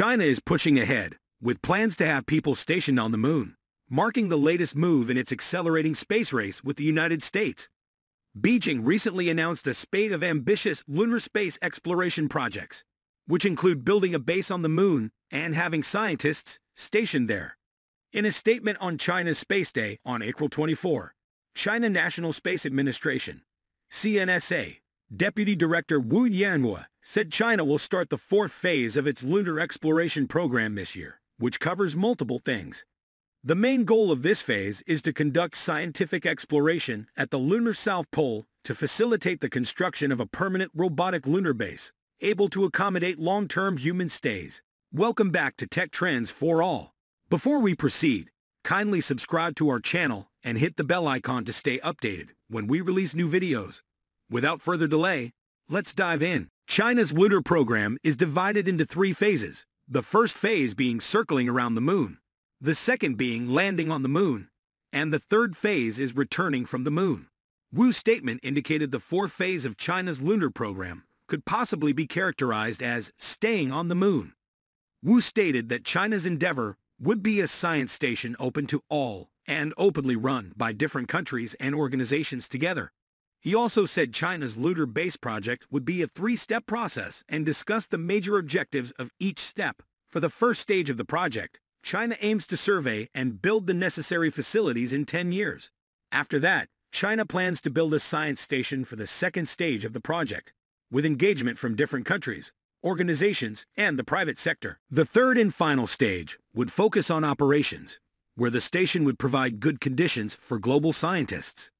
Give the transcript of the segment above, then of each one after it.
China is pushing ahead, with plans to have people stationed on the moon, marking the latest move in its accelerating space race with the United States. Beijing recently announced a spate of ambitious lunar space exploration projects, which include building a base on the moon and having scientists stationed there. In a statement on China's Space Day on April 24, China National Space Administration, CNSA, Deputy Director Wu Yanhua said China will start the fourth phase of its lunar exploration program this year, which covers multiple things. The main goal of this phase is to conduct scientific exploration at the lunar South Pole to facilitate the construction of a permanent robotic lunar base, able to accommodate long-term human stays. Welcome back to Tech Trends for All. Before we proceed, kindly subscribe to our channel and hit the bell icon to stay updated when we release new videos. Without further delay, let's dive in. China's lunar program is divided into three phases, the first phase being circling around the moon, the second being landing on the moon, and the third phase is returning from the moon. Wu's statement indicated the fourth phase of China's lunar program could possibly be characterized as staying on the moon. Wu stated that China's endeavor would be a science station open to all and openly run by different countries and organizations together. He also said China's lunar base project would be a three-step process and discussed the major objectives of each step. For the first stage of the project, China aims to survey and build the necessary facilities in 10 years. After that, China plans to build a science station for the second stage of the project, with engagement from different countries, organizations, and the private sector. The third and final stage would focus on operations, where the station would provide good conditions for global scientists.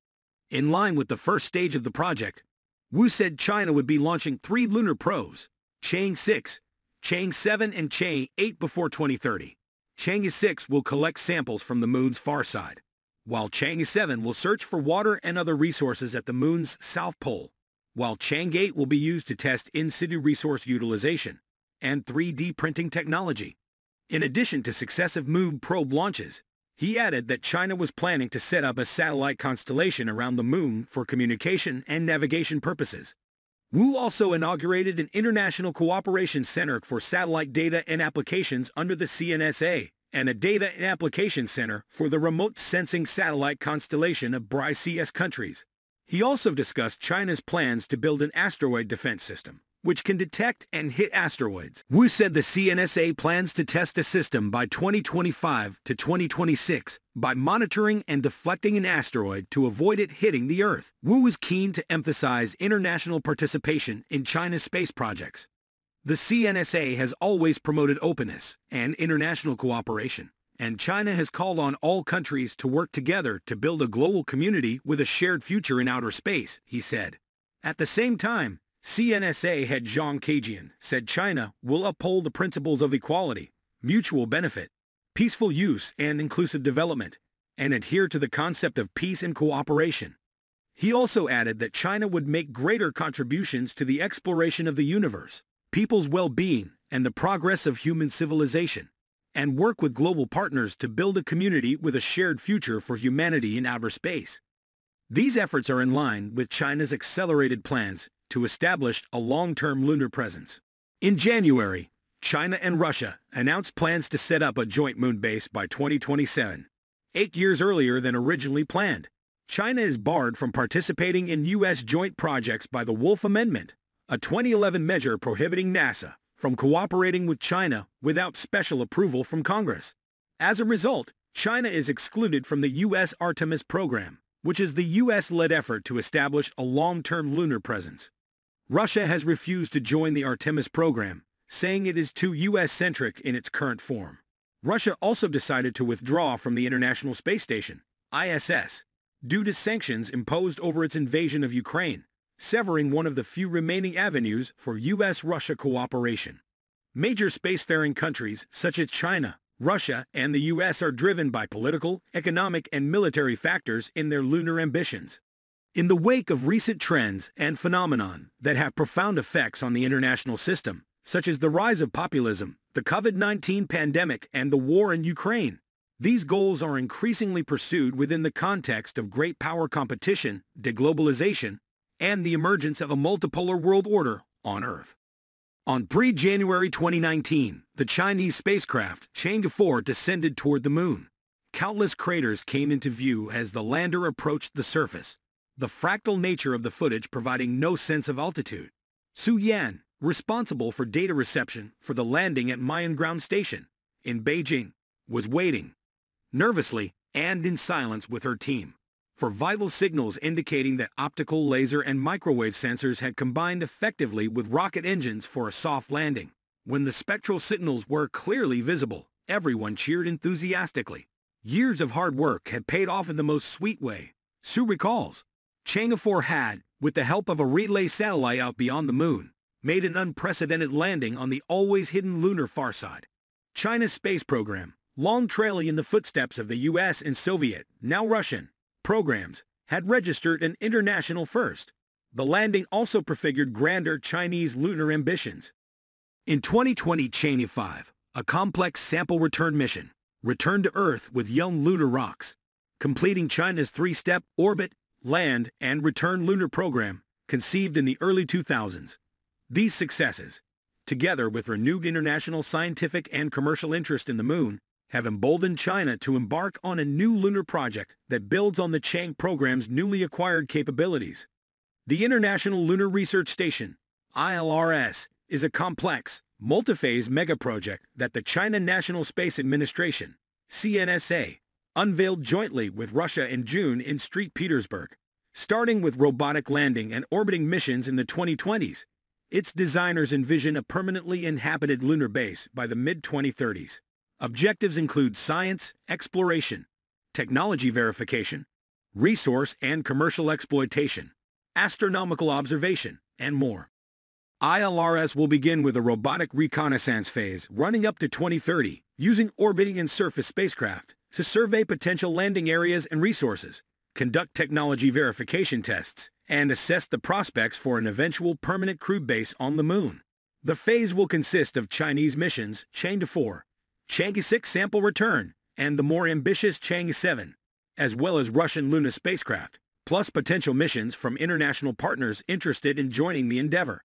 In line with the first stage of the project, Wu said China would be launching three lunar probes, Chang'e 6, Chang'e 7, and Chang'e 8 before 2030. Chang'e 6 will collect samples from the moon's far side, while Chang'e 7 will search for water and other resources at the moon's south pole, while Chang'e 8 will be used to test in-situ resource utilization and 3D printing technology. In addition to successive moon probe launches, he added that China was planning to set up a satellite constellation around the moon for communication and navigation purposes. Wu also inaugurated an international cooperation center for satellite data and applications under the CNSA and a data and application center for the remote sensing satellite constellation of BRICS countries. He also discussed China's plans to build an asteroid defense system which can detect and hit asteroids. Wu said the CNSA plans to test a system by 2025 to 2026 by monitoring and deflecting an asteroid to avoid it hitting the Earth. Wu was keen to emphasize international participation in China's space projects. The CNSA has always promoted openness and international cooperation, and China has called on all countries to work together to build a global community with a shared future in outer space, he said. At the same time, CNSA head Zhang Kejian said China will uphold the principles of equality, mutual benefit, peaceful use and inclusive development, and adhere to the concept of peace and cooperation. He also added that China would make greater contributions to the exploration of the universe, people's well-being, and the progress of human civilization, and work with global partners to build a community with a shared future for humanity in outer space. These efforts are in line with China's accelerated plans to establish a long-term lunar presence. In January, China and Russia announced plans to set up a joint moon base by 2027, eight years earlier than originally planned. China is barred from participating in U.S. joint projects by the Wolf Amendment, a 2011 measure prohibiting NASA from cooperating with China without special approval from Congress. As a result, China is excluded from the U.S. Artemis program, which is the U.S.-led effort to establish a long-term lunar presence. Russia has refused to join the Artemis program, saying it is too U.S.-centric in its current form. Russia also decided to withdraw from the International Space Station, ISS, due to sanctions imposed over its invasion of Ukraine, severing one of the few remaining avenues for U.S.-Russia cooperation. Major spacefaring countries such as China, Russia, and the U.S. are driven by political, economic, and military factors in their lunar ambitions. In the wake of recent trends and phenomenon that have profound effects on the international system, such as the rise of populism, the COVID-19 pandemic, and the war in Ukraine, these goals are increasingly pursued within the context of great power competition, deglobalization, and the emergence of a multipolar world order on Earth. On pre-January 2019, the Chinese spacecraft Chang'e 4 descended toward the moon. Countless craters came into view as the lander approached the surface, the fractal nature of the footage providing no sense of altitude. Su Yan, responsible for data reception for the landing at Miyun Ground Station in Beijing, was waiting, nervously and in silence with her team, for vital signals indicating that optical laser and microwave sensors had combined effectively with rocket engines for a soft landing. When the spectral signals were clearly visible, everyone cheered enthusiastically. Years of hard work had paid off in the most sweet way. Su recalls, Chang'e 4 had, with the help of a relay satellite out beyond the moon, made an unprecedented landing on the always hidden lunar far side. China's space program, long trailing in the footsteps of the U.S. and Soviet, now Russian, programs, had registered an international first. The landing also prefigured grander Chinese lunar ambitions. In 2020 Chang'e 5, a complex sample return mission, returned to Earth with young lunar rocks, completing China's three-step orbit, land, and return lunar program conceived in the early 2000s. These successes, together with renewed international scientific and commercial interest in the moon, have emboldened China to embark on a new lunar project that builds on the Chang'e program's newly acquired capabilities. The International Lunar Research Station, ILRS, is a complex, multi-phase megaproject that the China National Space Administration, CNSA, unveiled jointly with Russia in June in St. Petersburg. Starting with robotic landing and orbiting missions in the 2020s, its designers envision a permanently inhabited lunar base by the mid-2030s. Objectives include science, exploration, technology verification, resource and commercial exploitation, astronomical observation, and more. ILRS will begin with a robotic reconnaissance phase running up to 2030 using orbiting and surface spacecraft to survey potential landing areas and resources, conduct technology verification tests, and assess the prospects for an eventual permanent crew base on the moon. The phase will consist of Chinese missions Chang'e 4, Chang'e 6 sample return, and the more ambitious Chang'e 7, as well as Russian Luna spacecraft, plus potential missions from international partners interested in joining the endeavor.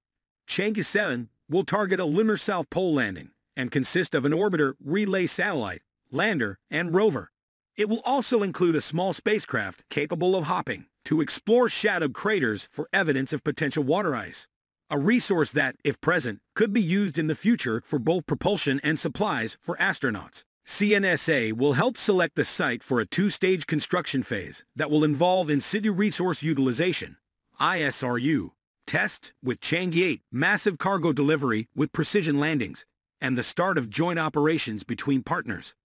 Chang'e 7 will target a lunar South Pole landing and consist of an orbiter relay satellite, lander, and rover. It will also include a small spacecraft capable of hopping to explore shadowed craters for evidence of potential water ice, a resource that, if present, could be used in the future for both propulsion and supplies for astronauts. CNSA will help select the site for a two-stage construction phase that will involve in situ resource utilization, ISRU, test with Chang'e 8 massive cargo delivery with precision landings, and the start of joint operations between partners.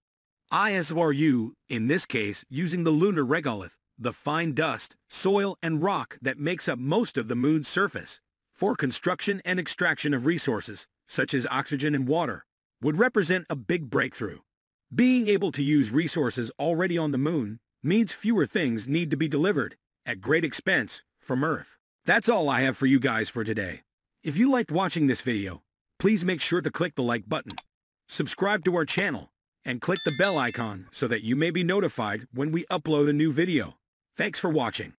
ISRU, in this case using the lunar regolith, the fine dust, soil, and rock that makes up most of the moon's surface, for construction and extraction of resources, such as oxygen and water, would represent a big breakthrough. Being able to use resources already on the moon means fewer things need to be delivered, at great expense, from Earth. That's all I have for you guys for today. If you liked watching this video, please make sure to click the like button, subscribe to our channel, and click the bell icon so that you may be notified when we upload a new video. Thanks for watching.